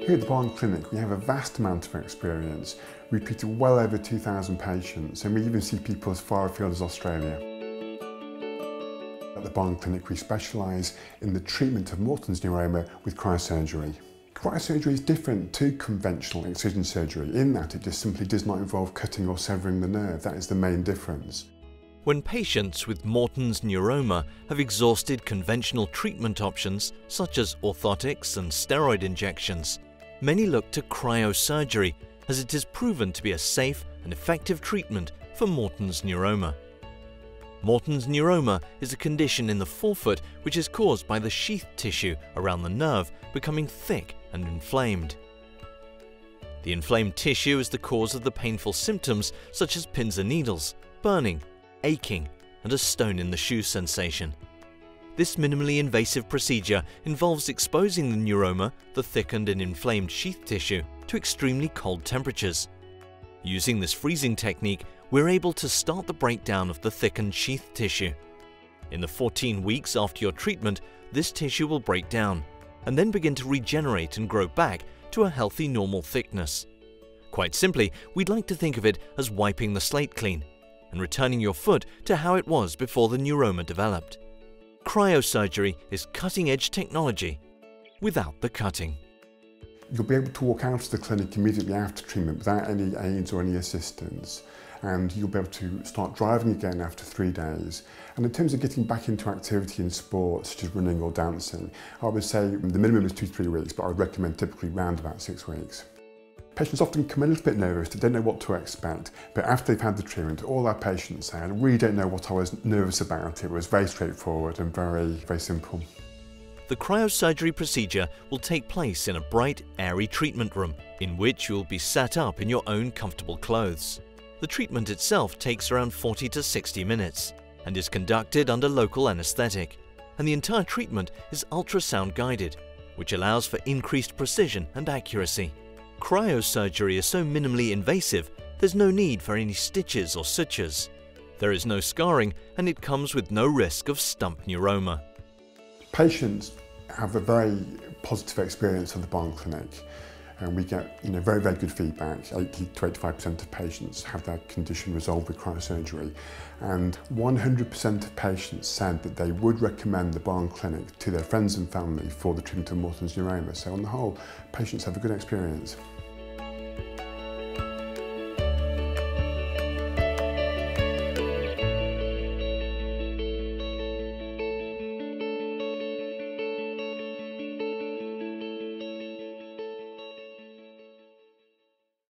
Here at the Barn Clinic, we have a vast amount of experience. We've treated well over 2,000 patients, and we even see people as far afield as Australia. At the Barn Clinic, we specialise in the treatment of Morton's neuroma with cryosurgery. Cryosurgery is different to conventional excision surgery in that it just simply does not involve cutting or severing the nerve. That is the main difference. When patients with Morton's neuroma have exhausted conventional treatment options such as orthotics and steroid injections, many look to cryosurgery as it is proven to be a safe and effective treatment for Morton's neuroma. Morton's neuroma is a condition in the forefoot which is caused by the sheath tissue around the nerve becoming thick and inflamed. The inflamed tissue is the cause of the painful symptoms such as pins and needles, burning, aching, and a stone in the shoe sensation. This minimally invasive procedure involves exposing the neuroma, the thickened and inflamed sheath tissue, to extremely cold temperatures. Using this freezing technique, we're able to start the breakdown of the thickened sheath tissue. In the 14 weeks after your treatment, this tissue will break down and then begin to regenerate and grow back to a healthy normal thickness. Quite simply, we'd like to think of it as wiping the slate clean and returning your foot to how it was before the neuroma developed. Cryosurgery is cutting-edge technology without the cutting. You'll be able to walk out of the clinic immediately after treatment without any aids or any assistance and you'll be able to start driving again after three days. And in terms of getting back into activity in sport, such as running or dancing, I would say the minimum is two to three weeks, but I would recommend typically around about six weeks. Patients often come a little bit nervous, they don't know what to expect, but after they've had the treatment, all our patients say, I really don't know what I was nervous about. It was very straightforward and very, very simple. The cryosurgery procedure will take place in a bright, airy treatment room, in which you will be sat up in your own comfortable clothes. The treatment itself takes around 40 to 60 minutes and is conducted under local anesthetic, and the entire treatment is ultrasound guided, which allows for increased precision and accuracy. Cryosurgery is so minimally invasive, there's no need for any stitches or sutures. There is no scarring and it comes with no risk of stump neuroma. Patients have a very positive experience of the Barn Clinic And we get you know, very, very good feedback. 80 to 85% of patients have their condition resolved with cryosurgery. And 100% of patients said that they would recommend the Barn Clinic to their friends and family for the treatment of Morton's neuroma. So on the whole, patients have a good experience.